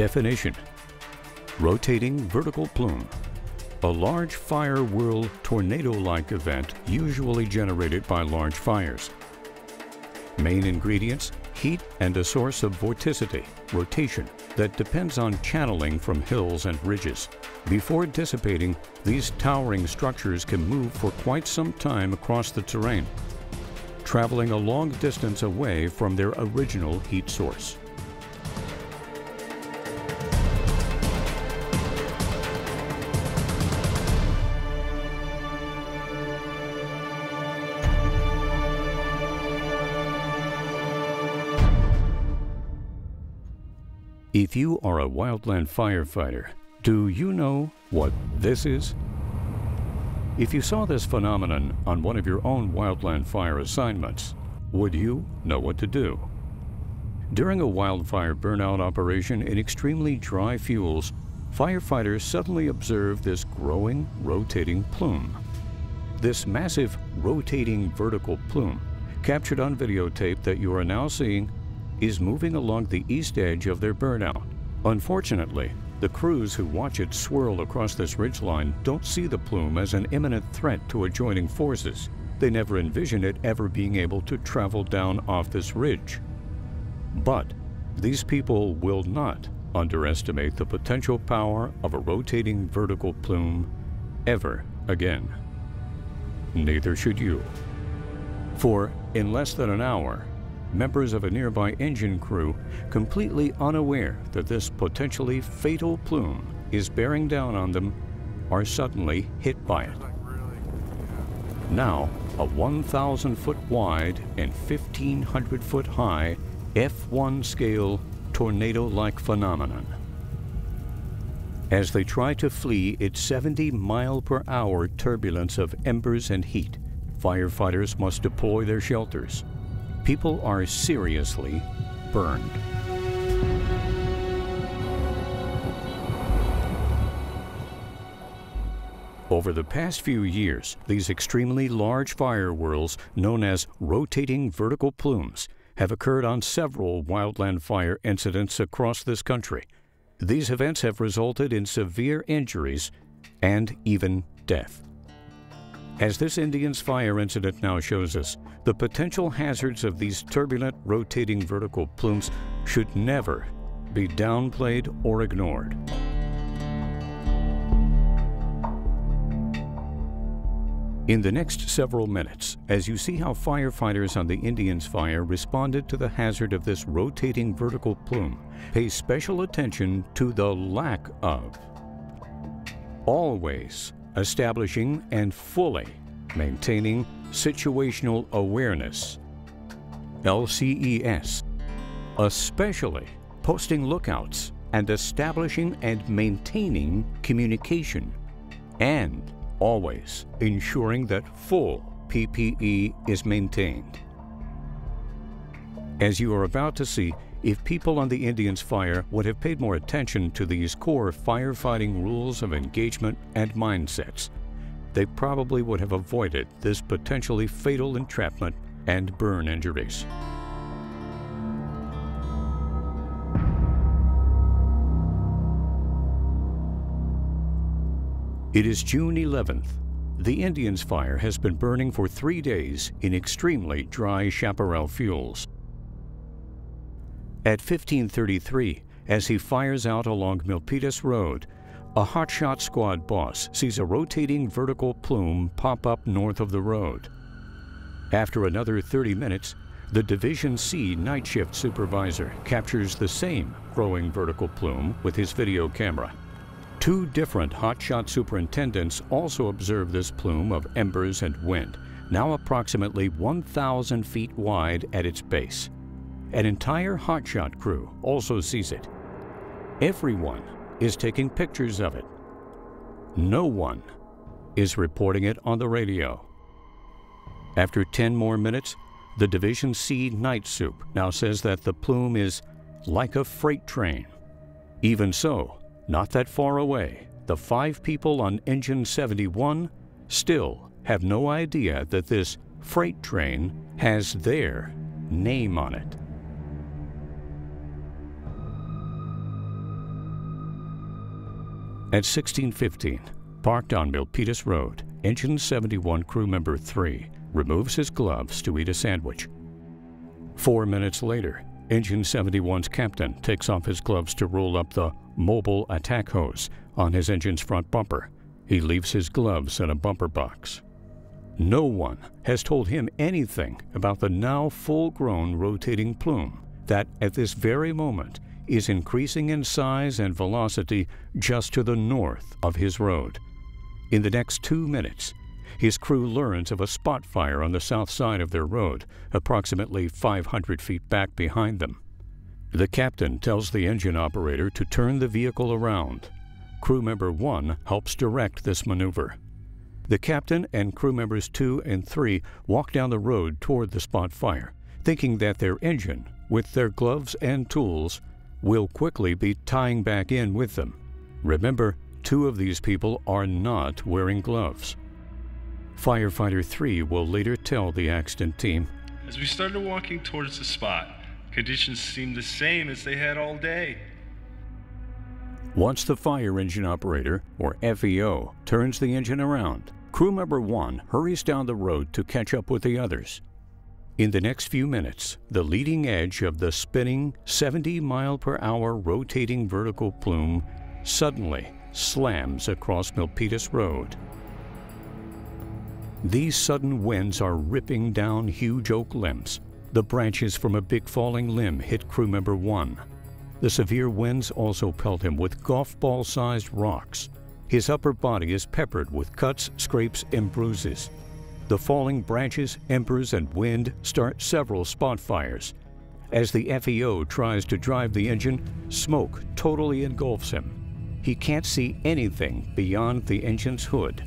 Definition Rotating vertical plume. A large fire whirl tornado like event usually generated by large fires. Main ingredients heat and a source of vorticity, rotation, that depends on channeling from hills and ridges. Before dissipating, these towering structures can move for quite some time across the terrain, traveling a long distance away from their original heat source. If you are a wildland firefighter, do you know what this is? If you saw this phenomenon on one of your own wildland fire assignments, would you know what to do? During a wildfire burnout operation in extremely dry fuels, firefighters suddenly observe this growing, rotating plume. This massive, rotating vertical plume, captured on videotape that you are now seeing, is moving along the east edge of their burnout. Unfortunately, the crews who watch it swirl across this ridgeline don't see the plume as an imminent threat to adjoining forces. They never envision it ever being able to travel down off this ridge. But these people will not underestimate the potential power of a rotating vertical plume ever again. Neither should you. For in less than an hour, members of a nearby engine crew, completely unaware that this potentially fatal plume is bearing down on them, are suddenly hit by it. Now, a 1,000 foot wide and 1,500 foot high F1 scale tornado like phenomenon. As they try to flee its 70 mile per hour turbulence of embers and heat, firefighters must deploy their shelters, people are seriously burned. Over the past few years, these extremely large fire whirls, known as rotating vertical plumes, have occurred on several wildland fire incidents across this country. These events have resulted in severe injuries and even death. As this Indians fire incident now shows us, the potential hazards of these turbulent rotating vertical plumes should never be downplayed or ignored. In the next several minutes, as you see how firefighters on the Indians fire responded to the hazard of this rotating vertical plume, pay special attention to the lack of. Always establishing and fully maintaining situational awareness, LCES, especially posting lookouts and establishing and maintaining communication, and always ensuring that full PPE is maintained. As you are about to see, if people on the Indians fire would have paid more attention to these core firefighting rules of engagement and mindsets, they probably would have avoided this potentially fatal entrapment and burn injuries. It is June 11th. The Indians fire has been burning for three days in extremely dry chaparral fuels. At 1533, as he fires out along Milpitas Road, a hotshot squad boss sees a rotating vertical plume pop up north of the road. After another 30 minutes, the Division C night shift supervisor captures the same growing vertical plume with his video camera. Two different hotshot superintendents also observe this plume of embers and wind, now approximately 1,000 feet wide at its base. An entire hotshot crew also sees it. Everyone is taking pictures of it. No one is reporting it on the radio. After 10 more minutes, the Division C night soup now says that the plume is like a freight train. Even so, not that far away, the five people on Engine 71 still have no idea that this freight train has their name on it. At 1615, parked on Milpitas Road, Engine 71 crew member 3 removes his gloves to eat a sandwich. Four minutes later, Engine 71's captain takes off his gloves to roll up the mobile attack hose on his engine's front bumper. He leaves his gloves in a bumper box. No one has told him anything about the now full grown rotating plume that at this very moment is increasing in size and velocity just to the north of his road. In the next two minutes, his crew learns of a spot fire on the south side of their road, approximately 500 feet back behind them. The captain tells the engine operator to turn the vehicle around. Crew member 1 helps direct this maneuver. The captain and crew members 2 and 3 walk down the road toward the spot fire, thinking that their engine, with their gloves and tools, will quickly be tying back in with them. Remember, two of these people are not wearing gloves. Firefighter 3 will later tell the accident team As we started walking towards the spot, conditions seemed the same as they had all day. Once the fire engine operator, or FEO, turns the engine around, crew member 1 hurries down the road to catch up with the others. In the next few minutes, the leading edge of the spinning 70 mile per hour rotating vertical plume suddenly slams across Milpitas Road. These sudden winds are ripping down huge oak limbs. The branches from a big falling limb hit crew member one. The severe winds also pelt him with golf ball sized rocks. His upper body is peppered with cuts, scrapes, and bruises. The falling branches, embers, and wind start several spot fires. As the FEO tries to drive the engine, smoke totally engulfs him. He can't see anything beyond the engine's hood.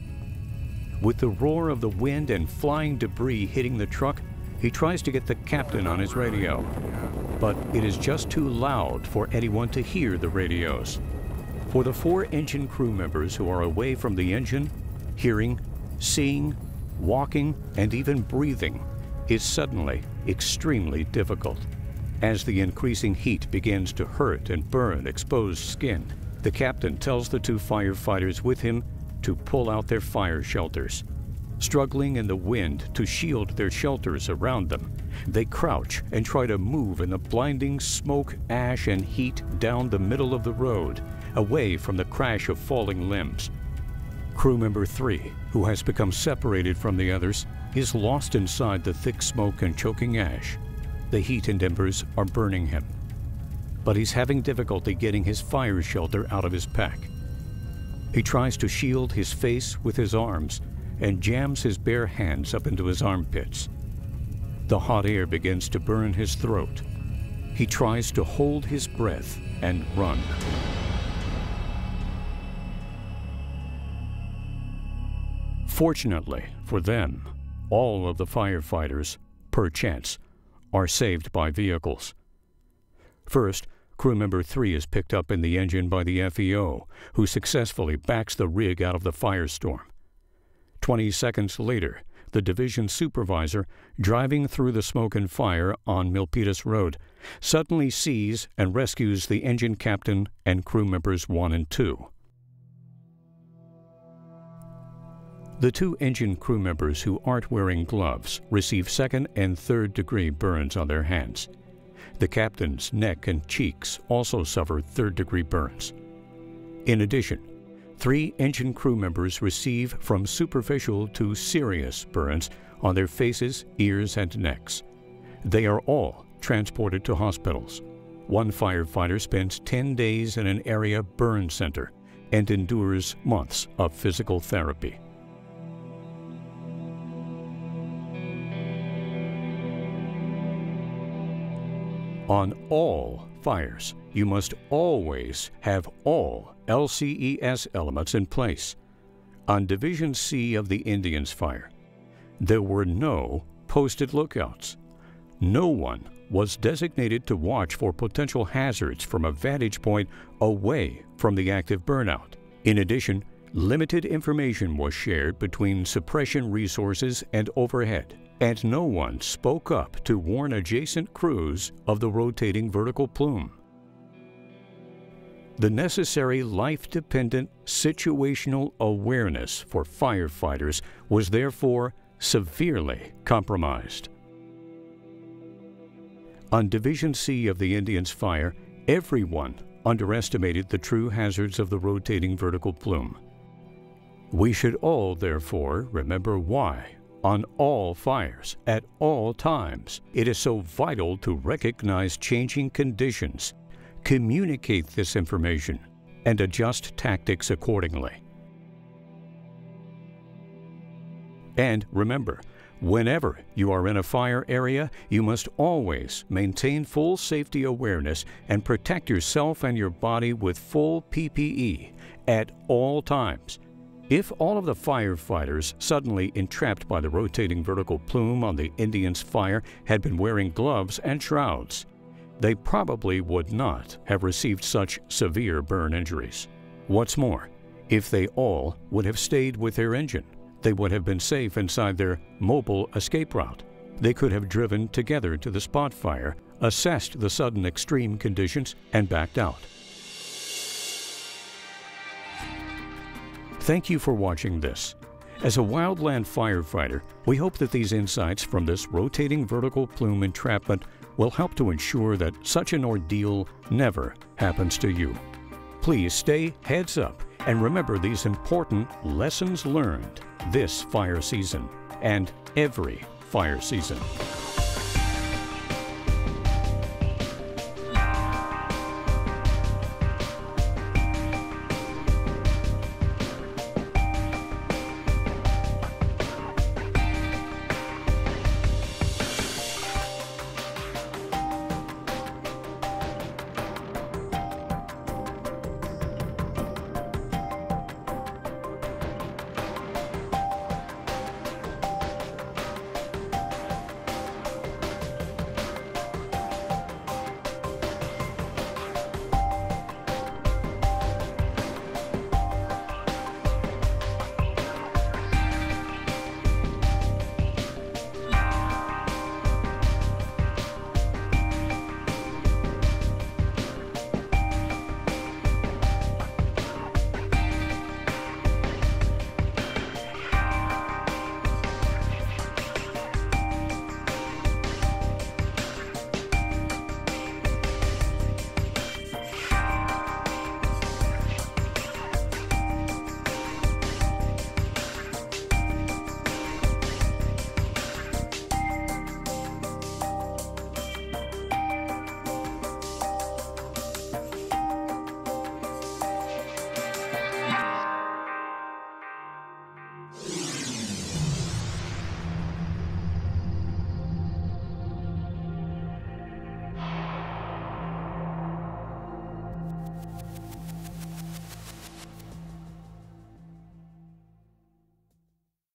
With the roar of the wind and flying debris hitting the truck, he tries to get the captain on his radio. But it is just too loud for anyone to hear the radios. For the four engine crew members who are away from the engine, hearing, seeing, walking, and even breathing is suddenly extremely difficult. As the increasing heat begins to hurt and burn exposed skin, the captain tells the two firefighters with him to pull out their fire shelters. Struggling in the wind to shield their shelters around them, they crouch and try to move in the blinding smoke, ash, and heat down the middle of the road, away from the crash of falling limbs. Crew member three, who has become separated from the others, is lost inside the thick smoke and choking ash. The heat and embers are burning him. But he's having difficulty getting his fire shelter out of his pack. He tries to shield his face with his arms and jams his bare hands up into his armpits. The hot air begins to burn his throat. He tries to hold his breath and run. Fortunately for them, all of the firefighters, per chance, are saved by vehicles. First, Crew member 3 is picked up in the engine by the FEO, who successfully backs the rig out of the firestorm. Twenty seconds later, the division supervisor, driving through the smoke and fire on Milpitas Road, suddenly sees and rescues the engine captain and crew members 1 and 2. The two engine crew members who aren't wearing gloves receive second and third degree burns on their hands. The captain's neck and cheeks also suffered third degree burns. In addition, three engine crew members receive from superficial to serious burns on their faces, ears, and necks. They are all transported to hospitals. One firefighter spends 10 days in an area burn center and endures months of physical therapy. On all fires, you must always have all LCES elements in place. On Division C of the Indians fire, there were no posted lookouts. No one was designated to watch for potential hazards from a vantage point away from the active burnout. In addition, limited information was shared between suppression resources and overhead and no one spoke up to warn adjacent crews of the rotating vertical plume. the necessary life dependent situational awareness for firefighters was therefore severely compromised. On Division C of the Indians' fire, everyone underestimated the true hazards of the rotating vertical plume. We should all, therefore, remember why, on all fires, at all times, it is so vital to recognize changing conditions, communicate this information, and adjust tactics accordingly. And remember, whenever you are in a fire area, you must always maintain full safety awareness and protect yourself and your body with full PPE at all times if all of the firefighters suddenly entrapped by the rotating vertical plume on the Indians' fire had been wearing gloves and shrouds, they probably would not have received such severe burn injuries. What's more, if they all would have stayed with their engine, they would have been safe inside their mobile escape route. They could have driven together to the spot fire, assessed the sudden extreme conditions, and backed out. Thank you for watching this. As a wildland firefighter, we hope that these insights from this rotating vertical plume entrapment will help to ensure that such an ordeal never happens to you. Please stay heads up and remember these important lessons learned this fire season and every fire season.